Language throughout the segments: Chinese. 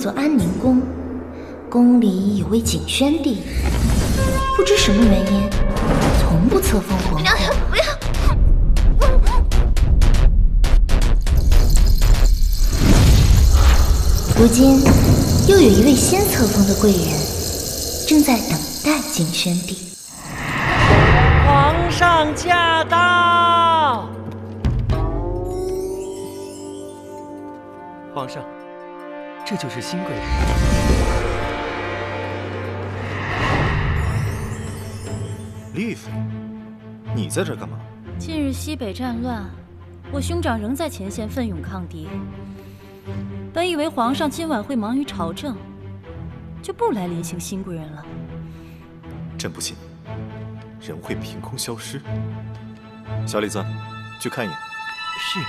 座安宁宫，宫里有位景宣帝，不知什么原因，从不册封皇后。不要！如今又有一位先册封的贵人，正在等待景宣帝。皇上驾到！皇上，这就是新贵人。丽妃，你在这干嘛？近日西北战乱，我兄长仍在前线奋勇抗敌。本以为皇上今晚会忙于朝政，就不来临幸新贵人了。朕不信，人会凭空消失。小李子，去看一眼。是。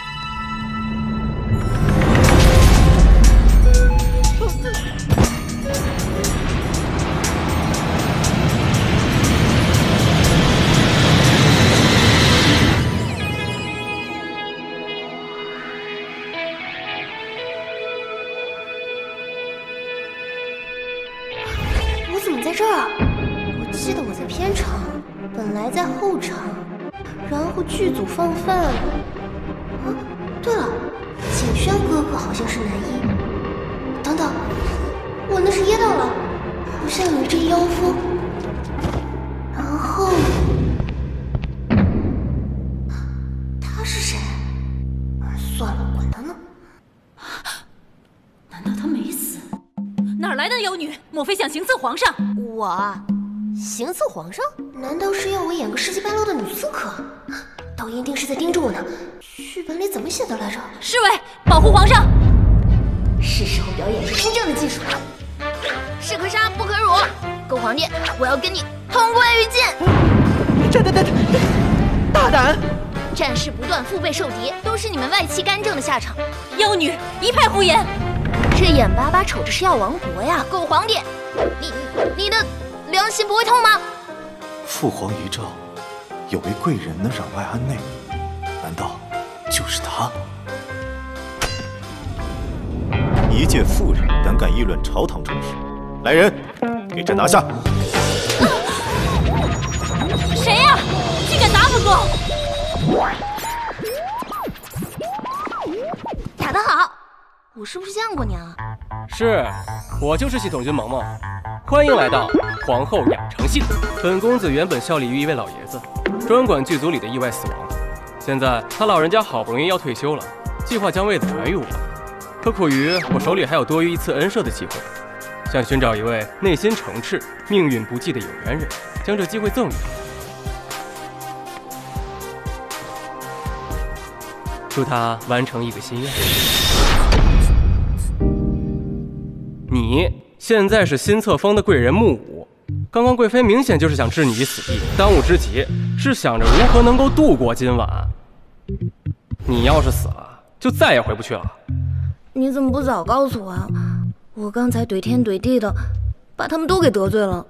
像有一阵妖风。然后，他是谁？算了，管他呢。难道他没死？哪来的妖女？莫非想行刺皇上？我啊，行刺皇上？难道是要我演个世纪半路的女刺客？导演一定是在盯着我呢。剧本里怎么写的来着？侍卫，保护皇上！是时候表演真正的技术了。士可杀不可辱，狗皇帝，我要跟你同归于尽！这这这这，大胆！战事不断，腹背受敌，都是你们外戚干政的下场。妖女一派胡言！这眼巴巴瞅着是要亡国呀！狗皇帝，你你的良心不会痛吗？父皇遗诏，有位贵人能攘外安内，难道就是他？一介妇人胆敢议论朝堂政事，来人，给朕拿下！谁呀？竟敢打本宫！打得好！我是不是见过你啊？是，我就是系统君萌萌，欢迎来到皇后养成系。本公子原本效力于一位老爷子，专管剧组里的意外死亡。现在他老人家好不容易要退休了，计划将位子传于我。可苦于我手里还有多余一次恩赦的机会，想寻找一位内心诚挚、命运不济的有缘人，将这机会赠予他。祝他完成一个心愿。你现在是新册封的贵人木武，刚刚贵妃明显就是想置你于死地，当务之急是想着如何能够度过今晚。你要是死了，就再也回不去了。你怎么不早告诉我啊？我刚才怼天怼地的，把他们都给得罪了。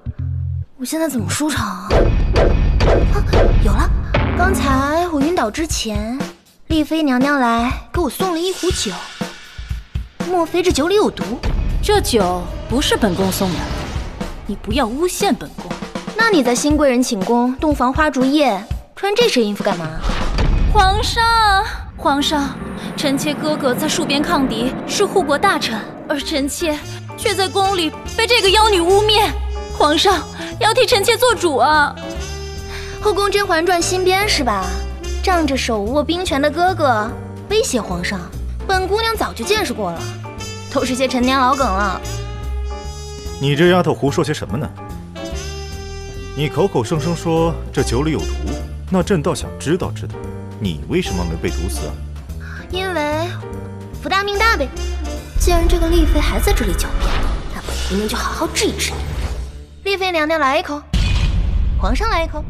我现在怎么收场啊？啊，有了！刚才我晕倒之前，丽妃娘娘来给我送了一壶酒。莫非这酒里有毒？这酒不是本宫送的，你不要诬陷本宫。那你在新贵人寝宫洞房花烛夜穿这身衣服干嘛？皇上，皇上，臣妾哥哥在戍边抗敌，是护国大臣，而臣妾却在宫里被这个妖女污蔑。皇上要替臣妾做主啊！后宫《甄嬛传》新编是吧？仗着手握兵权的哥哥威胁皇上，本姑娘早就见识过了，都是些陈年老梗了。你这丫头胡说些什么呢？你口口声声说这酒里有毒，那朕倒想知道知道，你为什么没被毒死啊？因为福大命大呗。既然这个丽妃还在这里狡辩，那本姑娘就好好治一治你。丽妃娘娘来一口，皇上来一口。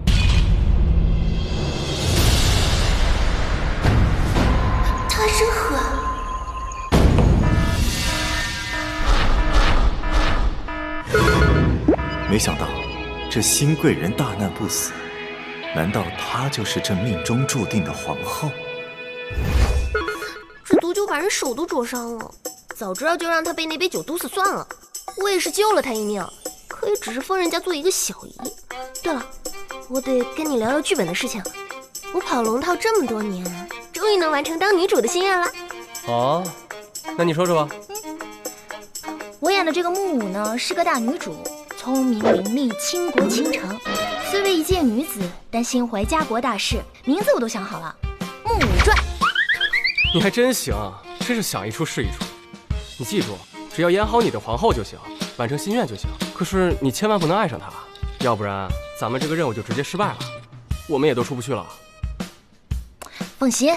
他真狠！没想到这新贵人大难不死，难道她就是这命中注定的皇后？这毒酒把人手都灼伤了，早知道就让她被那杯酒毒死算了。我也是救了她一命，可也只是封人家做一个小姨。对了，我得跟你聊聊剧本的事情。我跑龙套这么多年，终于能完成当女主的心愿了。哦，那你说说吧。我演的这个木舞呢，是个大女主，聪明伶俐，倾国倾城。虽为一介女子，但心怀家国大事，名字我都想好了，《木舞传》。你还真行，真是想一出是一出。你记住，只要演好你的皇后就行，完成心愿就行。可是你千万不能爱上她，要不然咱们这个任务就直接失败了，我们也都出不去了。放心。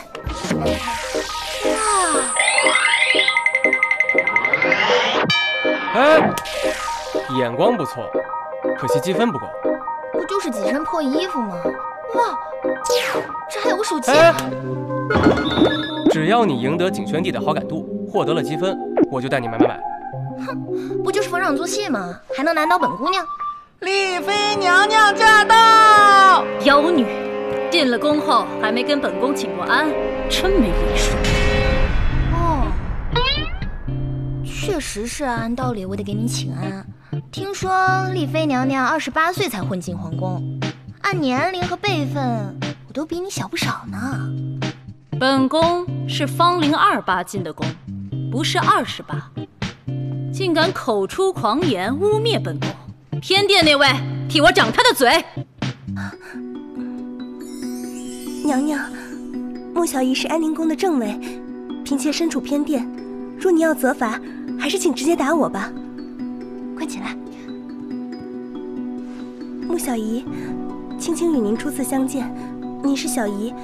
哎，眼光不错，可惜积分不够。是几身破衣服吗？哇，这还有个手机。只要你赢得景轩帝的好感度，获得了积分，我就带你买买买。哼，不就是逢场作戏吗？还能难倒本姑娘？丽妃娘娘驾到！妖女，进了宫后还没跟本宫请过安，真没礼数。哦确实是按道理我得给你请安。听说丽妃娘娘二十八岁才混进皇宫，按年龄和辈分，我都比你小不少呢。本宫是芳龄二八进的宫，不是二十八，竟敢口出狂言污蔑本宫！偏殿那位，替我掌他的嘴！娘娘，穆小姨是安宁宫的正位，嫔妾身处偏殿，若你要责罚。还是请直接打我吧，快起来！穆小姨，青青与您初次相见，您是小姨，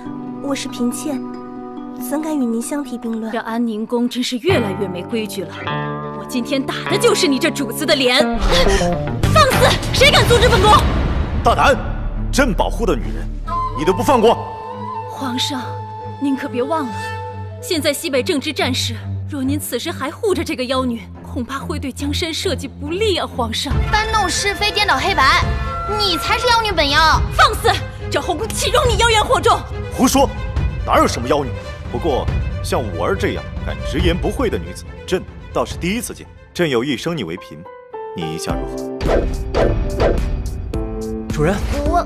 我是嫔妾，怎敢与您相提并论？这安宁宫真是越来越没规矩了！我今天打的就是你这主子的脸！放肆！谁敢阻止本宫？大胆！朕保护的女人，你都不放过！皇上，您可别忘了，现在西北正值战事。若您此时还护着这个妖女，恐怕会对江山社稷不利啊！皇上，搬弄是非，颠倒黑白，你才是妖女本妖！放肆！这后宫岂容你妖言惑众？胡说！哪有什么妖女？不过像五儿这样敢直言不讳的女子，朕倒是第一次见。朕有意升你为嫔，你意下如何？主人，我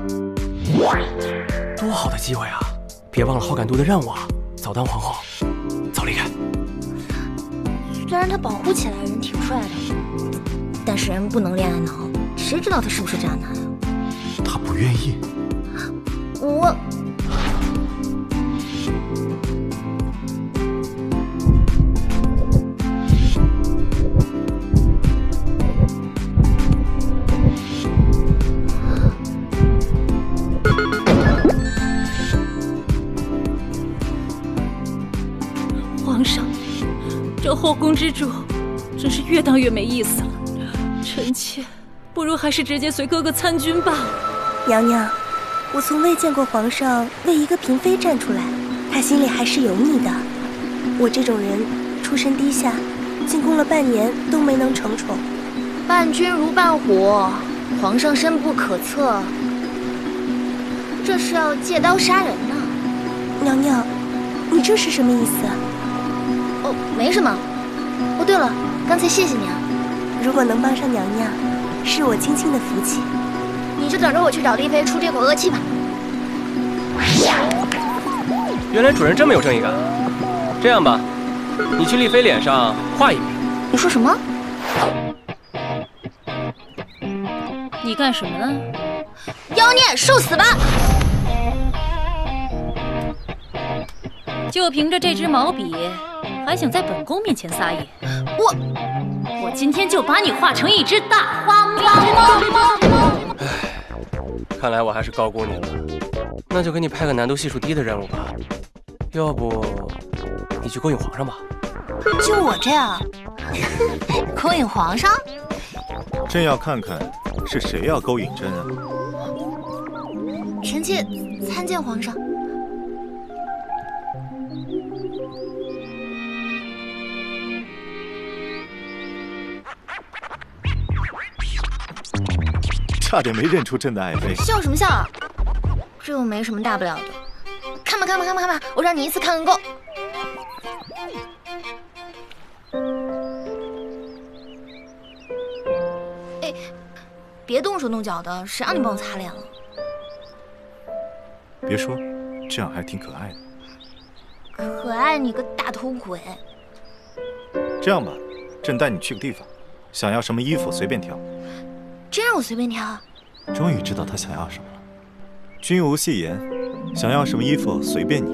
多好的机会啊！别忘了好感度的任务啊！早当皇后，早离开。虽然他保护起来人挺帅的，但是人不能恋爱脑，谁知道他是不是渣男啊？他不愿意。我。之主真是越当越没意思了，臣妾不如还是直接随哥哥参军吧。娘娘，我从未见过皇上为一个嫔妃站出来，他心里还是有你的。我这种人出身低下，进宫了半年都没能成宠，伴君如伴虎，皇上深不可测，这是要借刀杀人呢。娘娘，你这是什么意思？哦，没什么。哦，对了，刚才谢谢你啊。如果能帮上娘娘，是我青青的福气。你就等着我去找丽妃出这口恶气吧。原来主人这么有正义感。这样吧，你去丽妃脸上画一笔。你说什么？你干什么呢？妖孽，受死吧！就凭着这支毛笔。还想在本宫面前撒野？我我今天就把你化成一只大花猫！唉，看来我还是高估你了。那就给你派个难度系数低的任务吧。要不你去勾引皇上吧？就我这样，勾引皇上？朕要看看是谁要勾引朕啊！臣妾参见皇上。差点没认出朕的爱妃。笑什么笑啊？这又没什么大不了的。看吧看吧看吧看吧，我让你一次看个够。哎，别动手动脚的，谁让你帮我擦脸了？别说，这样还挺可爱的。可爱你个大头鬼。这样吧，朕带你去个地方，想要什么衣服随便挑。真让我随便挑？终于知道他想要什么了。君无戏言，想要什么衣服随便你。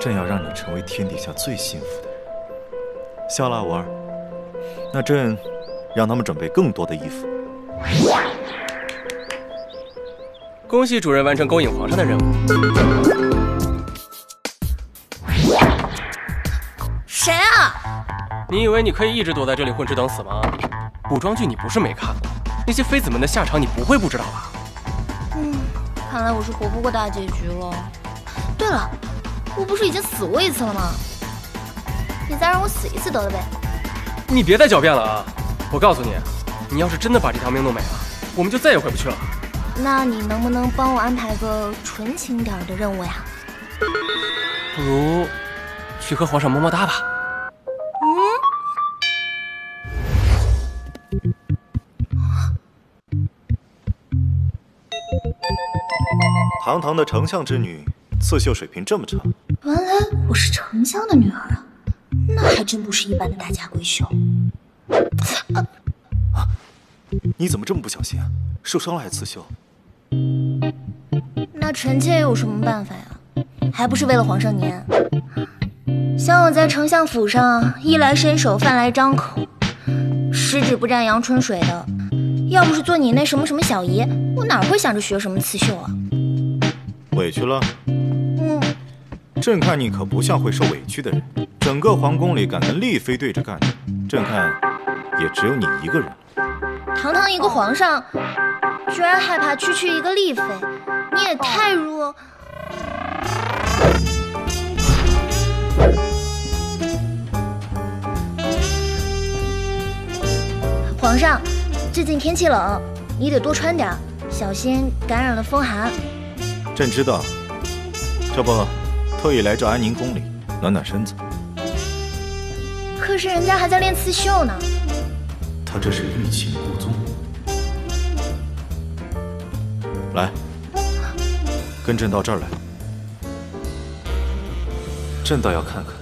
朕要让你成为天底下最幸福的人。笑了，五儿。那朕让他们准备更多的衣服。恭喜主人完成勾引皇上的任务。谁啊？你以为你可以一直躲在这里混吃等死吗？古装剧你不是没看过，那些妃子们的下场你不会不知道吧？嗯，看来我是活不过大结局了。对了，我不是已经死过一次了吗？你再让我死一次得了呗。你别再狡辩了啊！我告诉你，你要是真的把这条命弄没了，我们就再也回不去了。那你能不能帮我安排个纯情点的任务呀？不如去和皇上么么哒吧。堂堂的丞相之女，刺绣水平这么差。原来我是丞相的女儿啊，那还真不是一般的大家闺秀。啊啊！你怎么这么不小心啊？受伤了还刺绣？那臣妾有什么办法呀？还不是为了皇上您。像我在丞相府上，衣来伸手，饭来张口，十指不沾阳春水的，要不是做你那什么什么小姨，我哪会想着学什么刺绣啊？委屈了。嗯。朕看你可不像会受委屈的人。整个皇宫里敢跟丽妃对着干的，朕看也只有你一个人。堂堂一个皇上。居然害怕区区一个丽妃，你也太弱。皇上，最近天气冷，你得多穿点，小心感染了风寒。朕知道，这不特意来这安宁宫里暖暖身子。可是人家还在练刺绣呢。他这是欲擒故纵。来，跟朕到这儿来。朕倒要看看，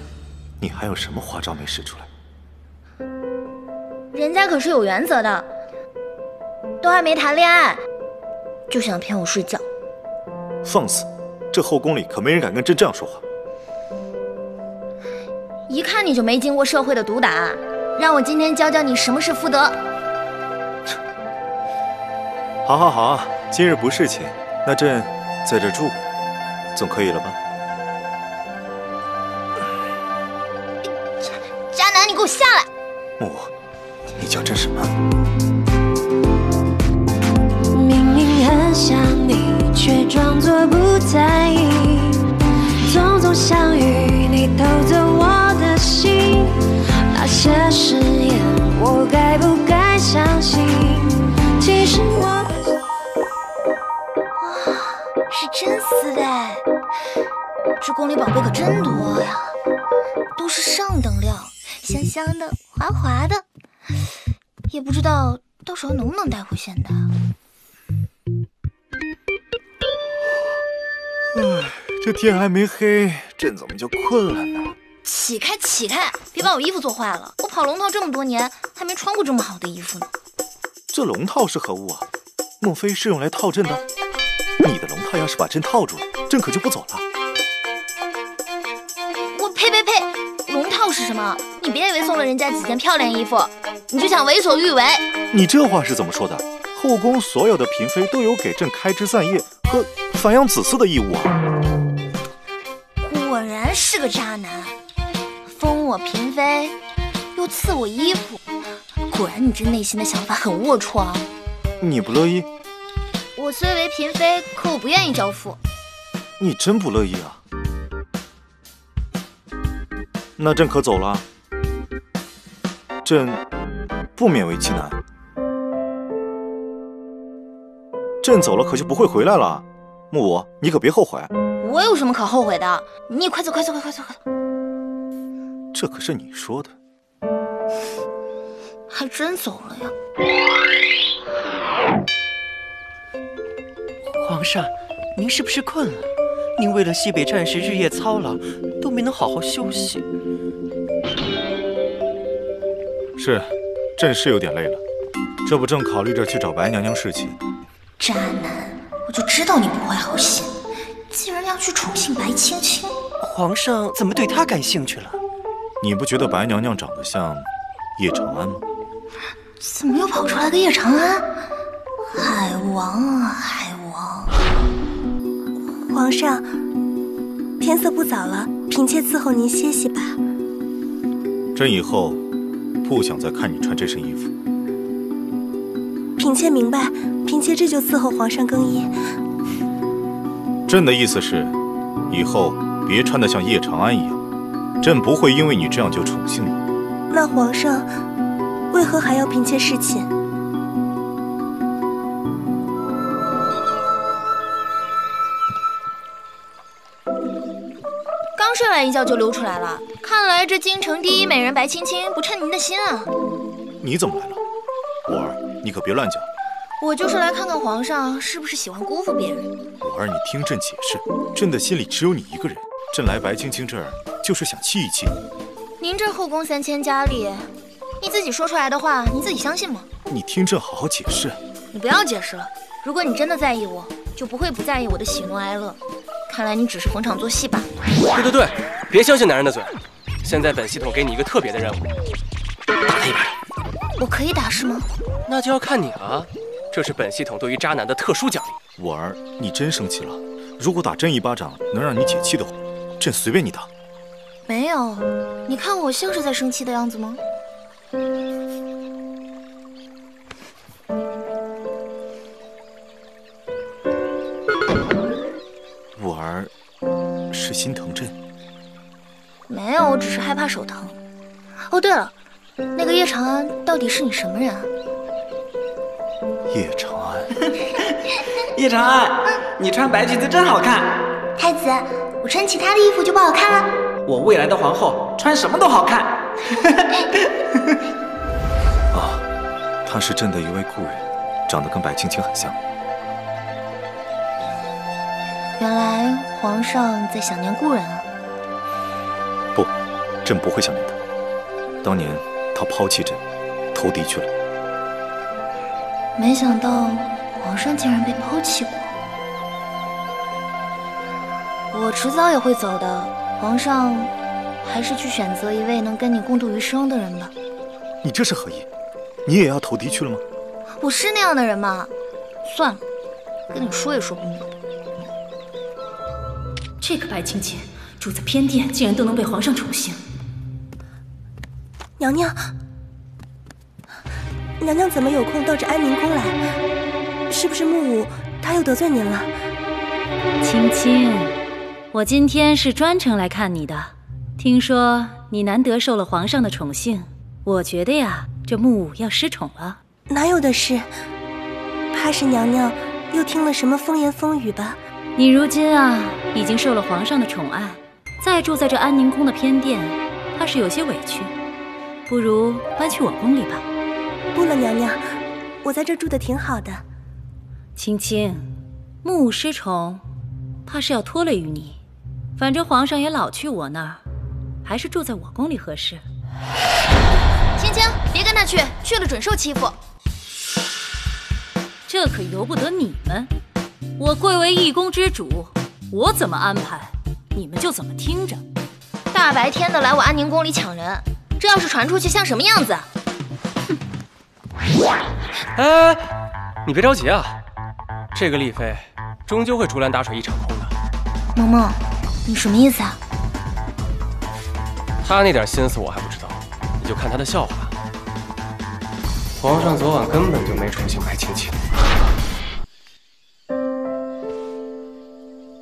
你还有什么花招没使出来。人家可是有原则的，都还没谈恋爱，就想骗我睡觉。放肆！这后宫里可没人敢跟朕这样说话。一看你就没经过社会的毒打，让我今天教教你什么是妇德。好，好，好。今日不侍寝，那朕在这住，总可以了吧？渣渣男，你给我下来！木，你叫朕什么？想你，却装作不在意。匆匆相遇，你偷走我的心。那些誓言，我该不该相信？其实我。哇，是真丝的，这宫里宝贝可真多呀，都是上等料，香香的，滑滑的，也不知道到时候能不能带回现代。唉，这天还没黑，朕怎么就困了呢？起开，起开，别把我衣服做坏了。我跑龙套这么多年，还没穿过这么好的衣服呢。这龙套是何物啊？莫非是用来套朕的？你的龙套要是把朕套住了，朕可就不走了。我呸呸呸！龙套是什么？你别以为送了人家几件漂亮衣服，你就想为所欲为。你这话是怎么说的？后宫所有的嫔妃都有给朕开枝散叶和繁养子嗣的义务啊！果然是个渣男，封我嫔妃，又赐我衣服。果然你这内心的想法很龌龊啊！你不乐意？我虽为嫔妃，可我不愿意招夫。你真不乐意啊？那朕可走了。朕不勉为其难。朕走了可就不会回来了。木武，你可别后悔。我有什么可后悔的？你快走，快走，快快走，快走！这可是你说的。还真走了呀。皇上，您是不是困了？您为了西北战事日夜操劳，都没能好好休息。是，朕是有点累了。这不正考虑着去找白娘娘侍寝。渣男，我就知道你不怀好心，竟然要去宠幸白青青。皇上怎么对她感兴趣了？你不觉得白娘娘长得像叶长安吗？怎么又跑出来个叶长安？海王啊，海王！皇上，天色不早了，嫔妾伺候您歇息吧。朕以后不想再看你穿这身衣服。嫔妾明白，嫔妾这就伺候皇上更衣。朕的意思是，以后别穿得像叶长安一样，朕不会因为你这样就宠幸你。那皇上为何还要嫔妾侍寝？刚睡完一觉就溜出来了，看来这京城第一美人白青青不称您的心啊！你怎么来了？你可别乱讲。我就是来看看皇上是不是喜欢辜负别人。五儿，你听朕解释，朕的心里只有你一个人。朕来白青青这儿就是想气一气你。您这后宫三千佳丽，你自己说出来的话，你自己相信吗？你听朕好好解释。你不要解释了。如果你真的在意我，就不会不在意我的喜怒哀乐。看来你只是逢场作戏吧。对对对，别相信男人的嘴。现在本系统给你一个特别的任务，打他一巴掌。我可以打是吗？那就要看你了。这是本系统对于渣男的特殊奖励。五儿，你真生气了？如果打朕一巴掌能让你解气的话，朕随便你打。没有，你看我像是在生气的样子吗？五儿是心疼朕？没有，我只是害怕手疼。哦，对了，那个叶长安到底是你什么人啊？叶长安，叶长安，你穿白裙子真好看。太子，我穿其他的衣服就不好看了。我未来的皇后穿什么都好看。啊，她是朕的一位故人，长得跟白青青很像。原来皇上在想念故人啊。不，朕不会想念他。当年他抛弃朕，投敌去了。没想到皇上竟然被抛弃过。我迟早也会走的，皇上，还是去选择一位能跟你共度余生的人吧。你这是何意？你也要投敌去了吗？我是那样的人吗？算了，跟你说也说不明白。这个白青青住在偏殿，竟然都能被皇上宠幸。娘娘，娘娘怎么有空到这安宁宫来？是不是木武他又得罪您了？青青，我今天是专程来看你的。听说你难得受了皇上的宠幸，我觉得呀，这木武要失宠了。哪有的事？怕是娘娘又听了什么风言风语吧？你如今啊，已经受了皇上的宠爱，再住在这安宁宫的偏殿，怕是有些委屈。不如搬去我宫里吧。不了，娘娘，我在这住的挺好的。青青，木武失宠，怕是要拖累于你。反正皇上也老去我那儿，还是住在我宫里合适。青青，别跟他去，去了准受欺负。这可由不得你们。我贵为一宫之主，我怎么安排，你们就怎么听着。大白天的来我安宁宫里抢人，这要是传出去，像什么样子？哎，你别着急啊，这个丽妃终究会竹篮打水一场空的。萌萌，你什么意思啊？她那点心思我还不知道，你就看她的笑话。皇上昨晚根本就没宠幸白青青。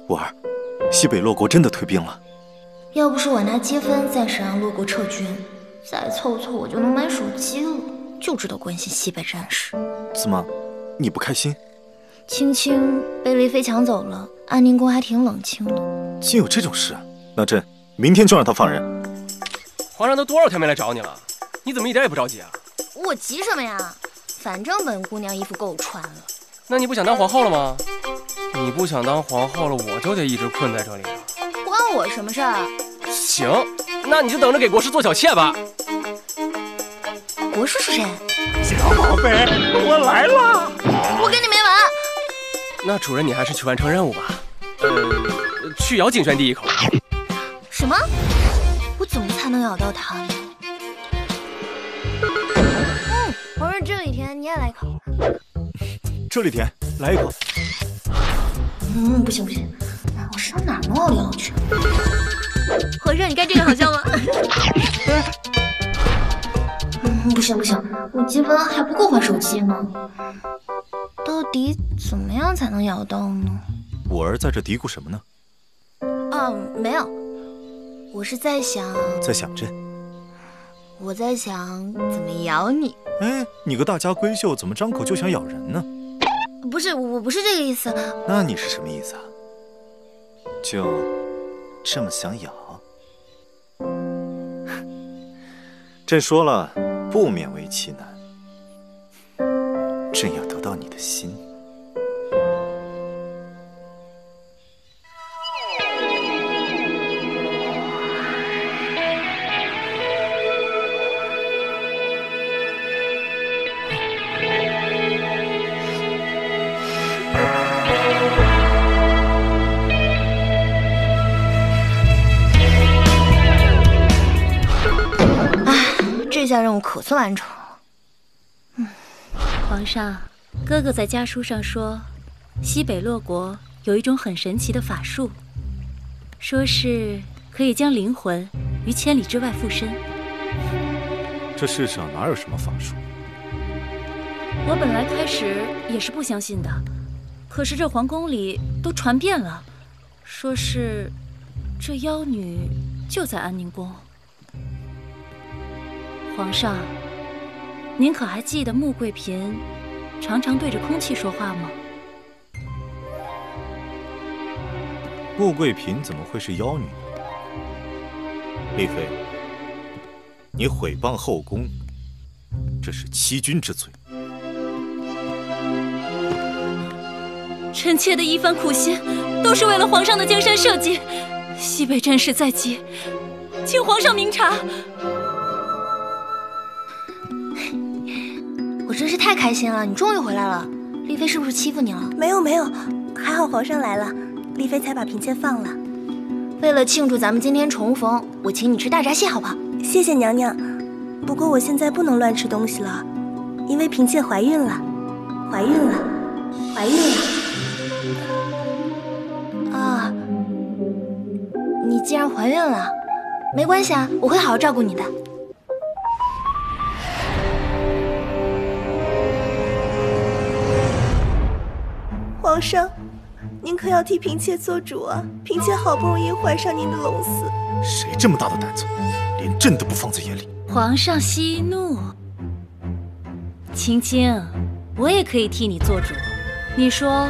五儿，西北洛国真的退兵了。要不是我拿积分暂时让洛国撤军，再凑凑我就能买手机了。就知道关心西北战事。怎么，你不开心？青青被丽妃抢走了，安宁宫还挺冷清的。竟有这种事？那朕明天就让他放人。皇上都多少天没来找你了，你怎么一点也不着急啊？我急什么呀？反正本姑娘衣服够穿了。那你不想当皇后了吗？你不想当皇后了，我就得一直困在这里了。关我什么事儿？行，那你就等着给国师做小妾吧。国师是谁？小宝贝，我来了。我跟你没完。那主人，你还是去完成任务吧。呃，去咬景轩第一口。什么？我怎么才能咬到它呢？嗯，皇上这里甜，你也来一口。这里甜，来一口。嗯，不行不行，我上哪闹来闹去？皇上，你看这个好笑吗？嗯，不行不行，我积分还不够换手机呢。到底怎么样才能咬到呢？我儿在这嘀咕什么呢？啊，没有，我是在想，在想朕。我在想怎么咬你。哎，你个大家闺秀，怎么张口就想咬人呢？不是，我不是这个意思。那你是什么意思啊？就这么想咬？朕说了，不勉为其难。朕要得到你的心。这下任务可算完成了。嗯，皇上，哥哥在家书上说，西北洛国有一种很神奇的法术，说是可以将灵魂于千里之外附身。这世上哪有什么法术？我本来开始也是不相信的，可是这皇宫里都传遍了，说是这妖女就在安宁宫。皇上，您可还记得穆桂嫔常常对着空气说话吗？穆桂嫔怎么会是妖女呢？丽妃，你毁谤后宫，这是欺君之罪。臣妾的一番苦心，都是为了皇上的江山社稷。西北战事在即，请皇上明察。真是太开心了！你终于回来了，丽妃是不是欺负你了？没有没有，还好皇上来了，丽妃才把嫔妾放了。为了庆祝咱们今天重逢，我请你吃大闸蟹，好不好？谢谢娘娘。不过我现在不能乱吃东西了，因为嫔妾怀孕了，怀孕了，怀孕了。啊，你既然怀孕了，没关系啊，我会好好照顾你的。皇上，您可要替嫔妾做主啊！嫔妾好不容易怀上您的龙嗣，谁这么大的胆子，连朕都不放在眼里？皇上息怒，青青，我也可以替你做主。你说，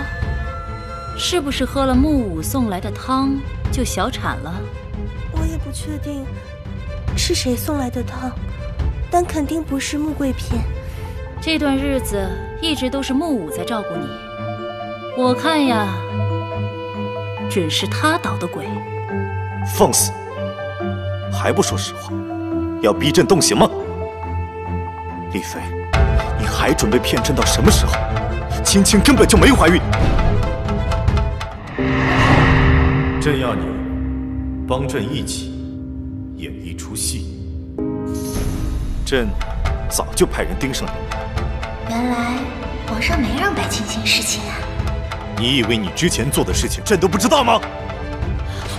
是不是喝了木武送来的汤就小产了？我也不确定是谁送来的汤，但肯定不是穆桂嫔。这段日子一直都是木武在照顾你。我看呀，准是他捣的鬼。放肆！还不说实话？要逼朕动刑吗？丽妃，你还准备骗朕到什么时候？青青根本就没怀孕。朕要你帮朕一起演一出戏。朕早就派人盯上你了。原来皇上没让白青青侍寝啊。你以为你之前做的事情朕都不知道吗？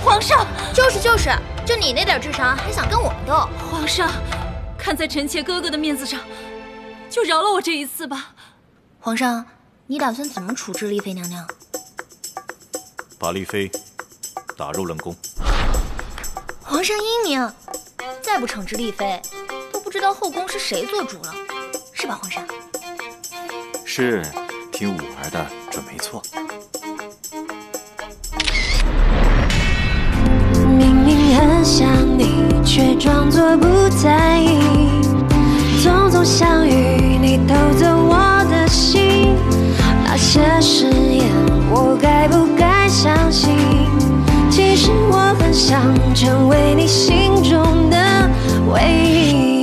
皇上，就是就是，就你那点智商还想跟我们斗？皇上，看在臣妾哥哥的面子上，就饶了我这一次吧。皇上，你打算怎么处置丽妃娘娘？把丽妃打入冷宫。皇上英明，再不惩治丽妃，都不知道后宫是谁做主了，是吧，皇上？是，听五儿的准没错。想你却装作不在意。匆匆相遇你偷走我的心那些誓言我该不该相信？其实我很想成为你心中的唯一。